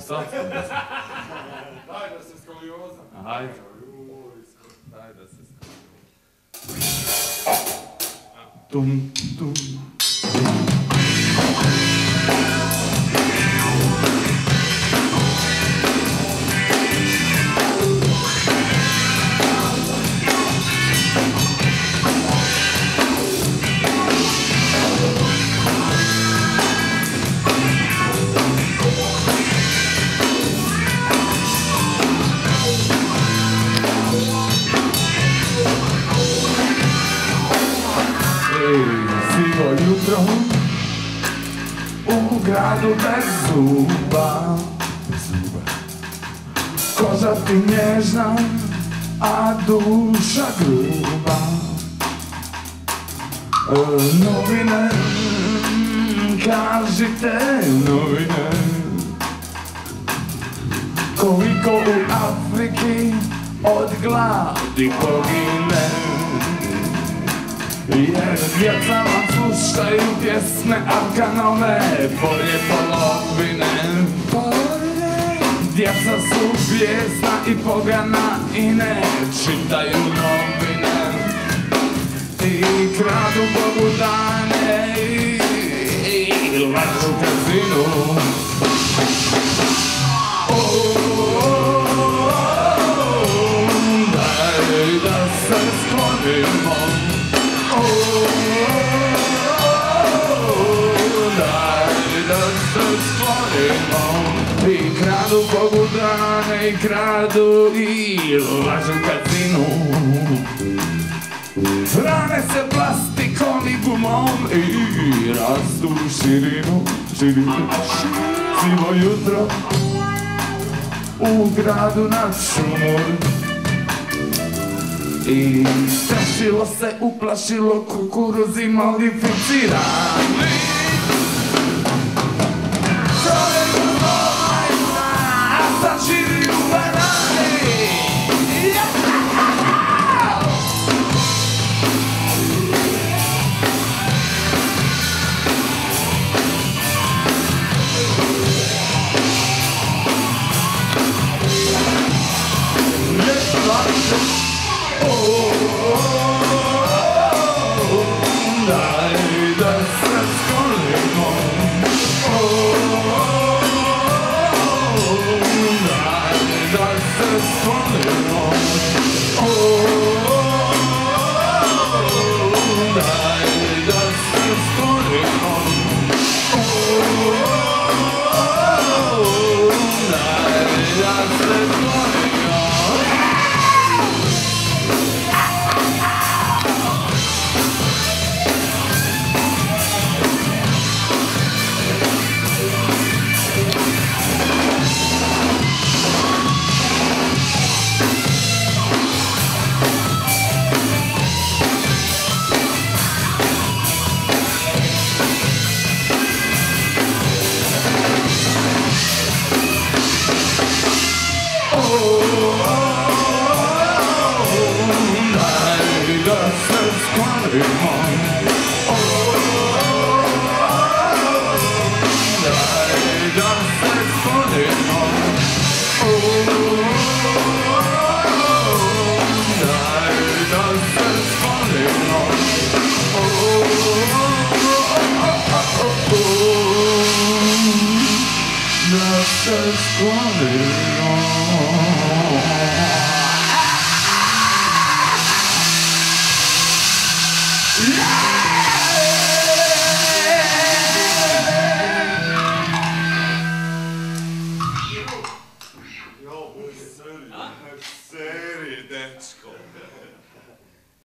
Sad smo. Daj da se skolioza. Ajde. Daj da se Tum, tum. Jutro U gradu bez zuba. Koža ti nježna, a duša gruba. Novine, kažite novine. Koliko u Afriki od gladi pogine jer djeca vam slušaju pjesme Arkanove bolje polovine Djeca su i pogana i ne čitaju novine I kradu Bogu dane i lažu kazinu kradu Bogu dane i kradu i lažu kazinu. Hrane se plastikom i gumom i rastu širinu, širinu, sivo jutro. U gradu nad šumom i strašilo se, uplašilo kukuruzi modificirani Daj Da se sklonimo